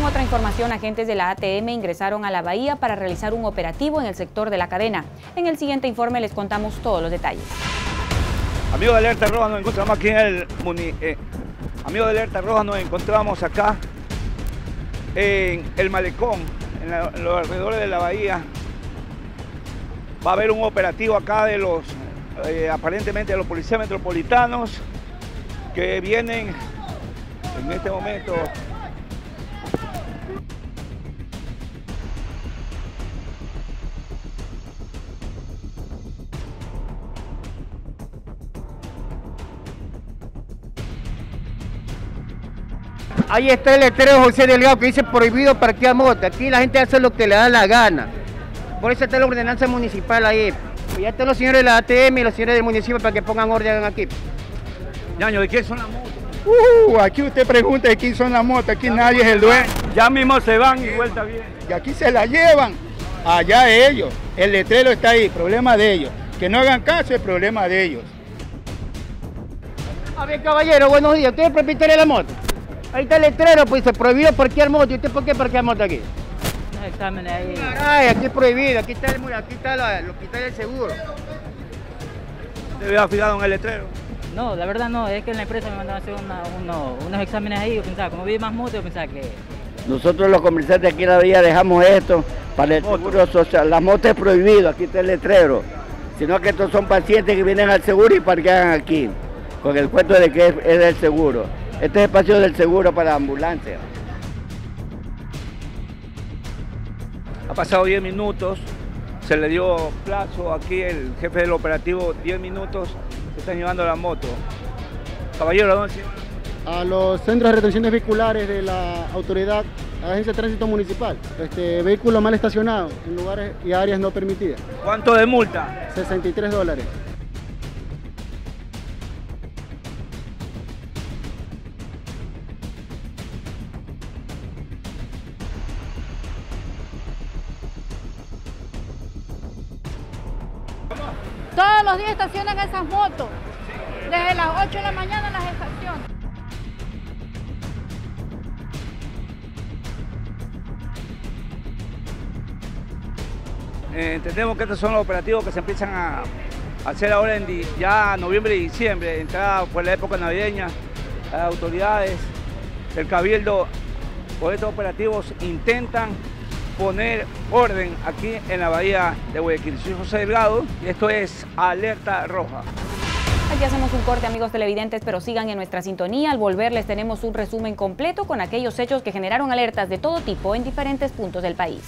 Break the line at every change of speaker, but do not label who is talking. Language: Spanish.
En otra información, agentes de la ATM ingresaron a la bahía para realizar un operativo en el sector de la cadena. En el siguiente informe les contamos todos los detalles.
Amigos de Alerta Roja, nos encontramos aquí en el eh, Amigos de Alerta Roja, nos encontramos acá en el malecón, en, los alrededores de la bahía. Va a haber un operativo acá de los, eh, aparentemente de los policías metropolitanos que vienen en este momento
Ahí está el letrero de José Delgado que dice prohibido parquear moto. Aquí la gente hace lo que le da la gana. Por eso está la ordenanza municipal ahí. Ya están los señores de la ATM y los señores del municipio para que pongan orden aquí.
Ñaño, ¿de quién son las motos?
Uh, aquí usted pregunta de quién son las motos, aquí nadie es el dueño.
Ya mismo se van y vuelta bien.
Y aquí se la llevan, allá ellos. El letrero está ahí, problema de ellos. Que no hagan caso es problema de ellos.
A ver, caballero, buenos días. ¿Usted es propietario de la moto? Ahí está el letrero, pues se prohibido parquear moto. ¿Y usted por qué parquear moto aquí?
Unos exámenes ahí.
Ay, aquí es prohibido, aquí está el, aquí está la, lo está el seguro.
¿Te había fijado en el letrero?
No, la verdad no, es que en la empresa me mandaron a hacer unos exámenes ahí, yo pensaba, como vi más motos, yo pensaba que...
Nosotros los comerciantes aquí en la vía dejamos esto para el seguro social. La moto es prohibido, aquí está el letrero. Sino que estos son pacientes que vienen al seguro y parquean aquí, con el cuento de que es, es del seguro. Este es espacio del seguro para ambulancia.
Ha pasado 10 minutos, se le dio plazo aquí, el jefe del operativo, 10 minutos, se están llevando la moto. Caballero, ¿a dónde se
A los centros de retenciones vehiculares de la autoridad, Agencia de Tránsito Municipal. Este, vehículo mal estacionado en lugares y áreas no permitidas.
¿Cuánto de multa?
63 dólares.
Todos los días estacionan esas motos, desde las 8 de la mañana en las estaciones.
Eh, entendemos que estos son los operativos que se empiezan a hacer ahora en ya noviembre y diciembre, entrada por la época navideña, las autoridades, el cabildo, por estos operativos intentan poner orden aquí en la bahía de Guayaquil. Soy José Delgado y esto es Alerta Roja.
Aquí hacemos un corte, amigos televidentes, pero sigan en nuestra sintonía. Al volver les tenemos un resumen completo con aquellos hechos que generaron alertas de todo tipo en diferentes puntos del país.